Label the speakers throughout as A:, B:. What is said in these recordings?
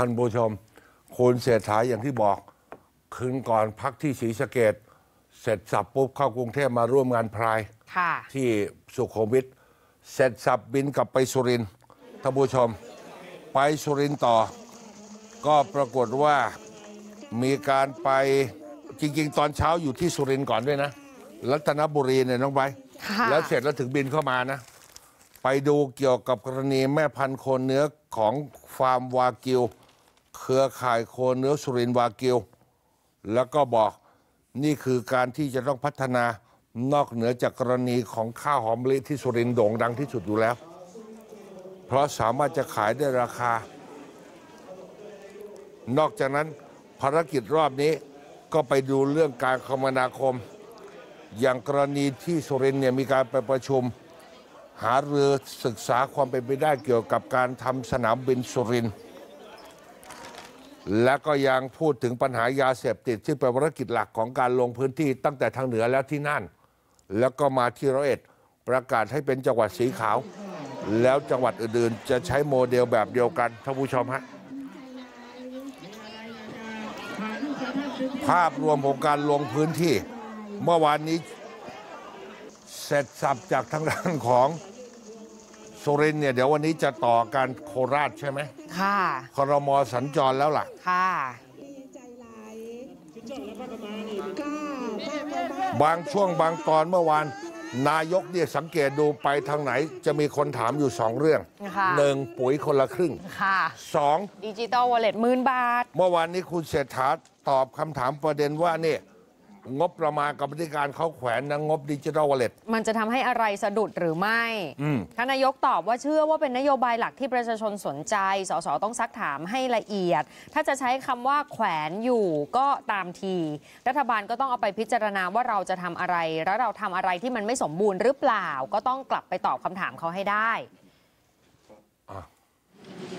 A: ท่านผู้ชม คุณเศรษฐาอย่างที่บอก คืนก่อนพักที่ศรีสะเกดเสร็จสับปุ๊บเข้ากรุงเทพมาร่วมงานพราย
B: ค่ะ
A: ที่สุขุมวิทเสร็จสับบินกลับไปสุรินทร์ท่านผู้ชม ไปสุรินทร์ต่อ ก็ปรากฏว่ามีการไปจริง ๆ ตอนเช้าอยู่ที่สุรินทร์ก่อนด้วยนะรัตนบุรีเนี่ยน้องไบร์ท
B: ค่ะ
A: แล้วเสร็จแล้วถึงบินเข้ามานะ ไปดูเกี่ยวกับกรณีแม่พันธุ์โคเนื้อของฟาร์มวากิว เครือข่ายโคเนื้อสุรินวากิวแล้วก็บอกนี่คือการที่จะต้องพัฒนานอกเหนือจากกรณีของข้าวหอมมะลิที่สุรินโด่งดังที่สุดอยู่แล้ว เพราะสามารถจะขายได้ราคา นอกจากนั้นภารกิจรอบนี้ก็ไปดูเรื่องการคมนาคม อย่างกรณีที่สุรินเนี่ยมีการไปประชุม หาเรือศึกษาความเป็นไปได้เกี่ยวกับการทำสนามบินสุรินทร์ และก็ยังพูดถึงปัญหายาเสพติดที่เป็นภารกิจหลักของการลงพื้นที่ตั้งแต่ทางเหนือแล้วที่น่าน แล้วก็มาที่ร้อยเอ็ด ประกาศให้เป็นจังหวัดสีขาว แล้วจังหวัดอื่นๆ จะใช้โมเดลแบบเดียวกันท่านผู้ชมฮะภาพรวมของการลงพื้นที่ เมื่อวานนี้เสร็จสับจากทางด้านของ สุรินทร์เนี่ยเดี๋ยววันนี้จะต่อการโคราชใช่ไหม
B: ค่ะ
A: ครมสัญจรแล้วล่ะ
B: ค่ะ
A: บางช่วงบางตอนเมื่อวาน นายกเนี่ยสังเกตดูไปทางไหน จะมีคนถามอยู่สองเรื่อง
B: ค่ะ
A: หนึ่งปุ๋ยคนละครึ่ง
B: ค่ะ
A: สอง
B: ดิจิตอลวอลเล็ตหมื่นบาท
A: เมื่อวานนี้คุณเศรษฐาตอบคำถามประเด็นว่าเนี่ย งบประมาณกรรมธิการเขาแขวนนะงบดิจิทัลวอลเล็ต
B: มันจะทำให้อะไรสะดุดหรือไม่
A: อืม
B: ท่านนายกตอบว่าเชื่อว่าเป็นนโยบายหลักที่ประชาชนสนใจ สสต้องซักถามให้ละเอียด ถ้าจะใช้คำว่าแขวนอยู่ก็ตามที รัฐบาลก็ต้องเอาไปพิจารณาว่าเราจะทำอะไร แล้วเราทำอะไรที่มันไม่สมบูรณ์หรือเปล่า ก็ต้องกลับไปตอบคำถามเขาให้ได้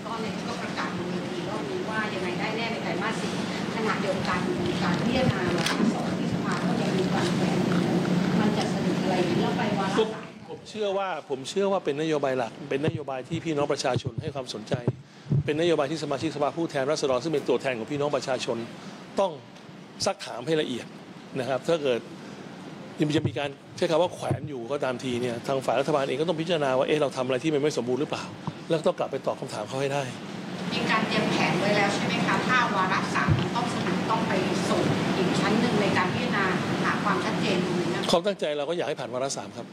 C: ก็เลยก็ประกาศบนเวทีรอบนี้ว่ายังไงได้แน่ในไตรมาสสี่ขณะเดียวกันการพิจารณาวาระส มีการแขวนอยู่มันจะสรุปอะไรแล้วไปวาระ
D: ก็
C: สาม
D: ผมเชื่อว่าผมเชื่อว่าเป็นนโยบายหลัก เป็นนโยบายที่พี่น้องประชาชนให้ความสนใจ เป็นนโยบายที่สมาชิกสภาผู้แทนราษฎรซึ่งเป็นตัวแทนของพี่น้องประชาชน ต้องซักถามให้ละเอียดนะครับ ถ้าเกิดยังจะมีการใช้คำว่าแขวนอยู่ก็ตามทีเนี่ยทางฝ่ายรัฐบาลเองก็ต้องพิจารณาว่าเอ๊ะเราทำอะไรที่มันไม่สมบูรณ์หรือเปล่า แล้วก็ต้องกลับไปตอบคำถามเขาให้ได้
C: มีการเตรียมแผนไว้แล้วใช่ไหมคะถ้าวาระสามต้องสรุปต้องไปส่งอีกชั้น ความชัดเจนตรงนี้นะ
D: ความตั้งใจเราก็อยากให้ผ่านวาระสามครับ